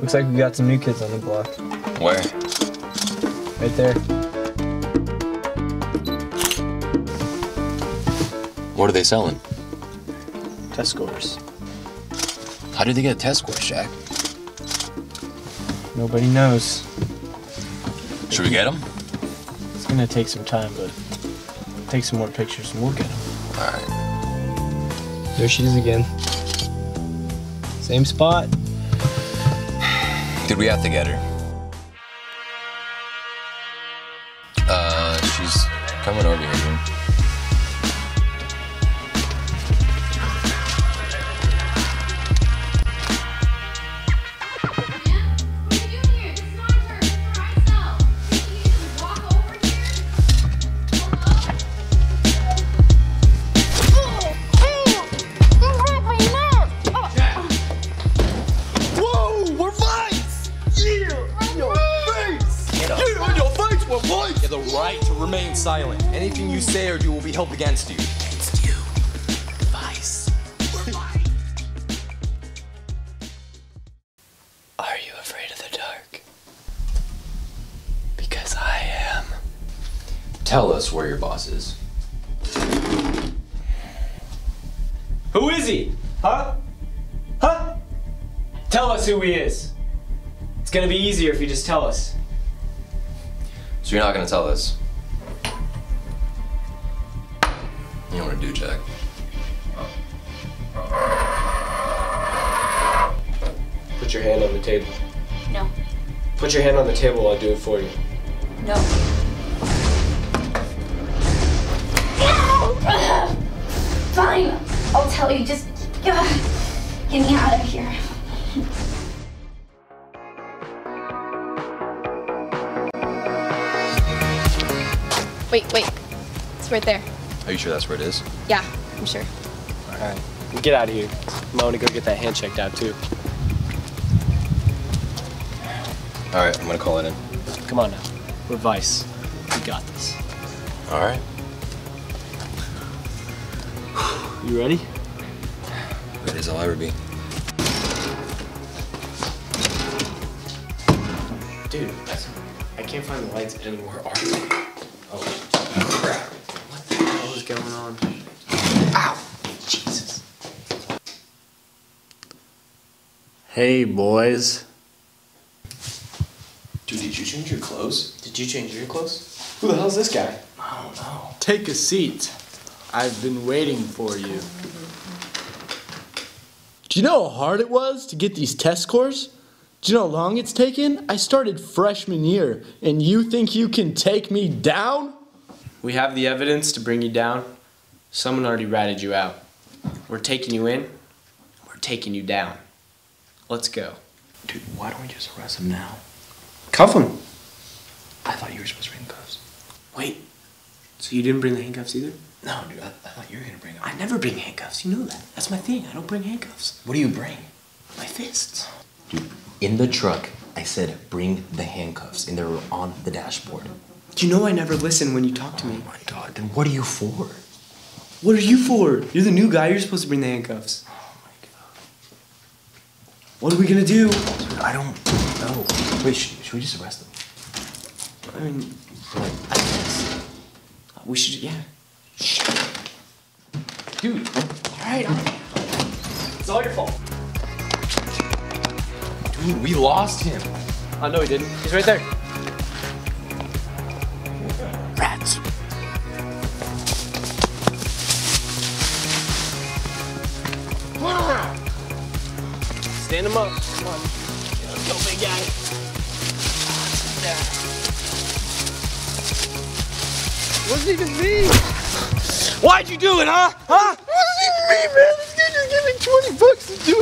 Looks like we got some new kids on the block. Where? Right there. What are they selling? Test scores. How did they get a test score, Shaq? Nobody knows. Should we get them? It's gonna take some time, but take some more pictures and we'll get them. All right. There she is again. Same spot. Did we have to get her? Uh, she's coming over here. You say or do will be held against you. Against you. Vice. Are you afraid of the dark? Because I am. Tell us where your boss is. Who is he? Huh? Huh? Tell us who he is. It's gonna be easier if you just tell us. So you're not gonna tell us? You want to do, Jack. Put your hand on the table. No. Put your hand on the table, I'll do it for you. No. Fine. I'll tell you. Just uh, get me out of here. Wait, wait. It's right there. Are you sure that's where it is? Yeah, I'm sure. Alright. Get out of here. I wanna go get that hand checked out too. All right, I'm gonna call it in. Come on now. We're Vice. We got this. All right. You ready? Ready as I'll ever be. Dude, I can't find the lights anywhere. Are they? Oh, crap. What the hell is going on? Ow! Jesus. Hey, boys. Dude, did you change your clothes? Did you change your clothes? Who the hell's this guy? I don't know. Take a seat. I've been waiting for you. Do you know how hard it was to get these test scores? Do you know how long it's taken? I started freshman year, and you think you can take me down? We have the evidence to bring you down. Someone already ratted you out. We're taking you in. We're taking you down. Let's go. Dude, why don't we just arrest him now? Cuff him. I thought you were supposed to bring cuffs. Wait. So you didn't bring the handcuffs either? No, dude, I, I thought you were gonna bring them. I never bring handcuffs. You know that. That's my thing. I don't bring handcuffs. What do you bring? My fists. Dude, in the truck, I said bring the handcuffs, and they were on the dashboard. Do you know I never listen when you talk to me? Oh my god, then what are you for? What are you for? You're the new guy. You're supposed to bring the handcuffs. Oh my god. What are we gonna do? Dude, I don't know. Wait, should, should we just arrest them? I mean, I guess. We should, yeah. Dude, Alright, It's all your fault. dude, we lost him. Oh, no, he didn't. He's right there. Stand him up. Come on. Let's go, big guy. There. Wasn't even me. Why'd you do it, huh? Huh? Wasn't even me, man. This guy just gave me 20 bucks to do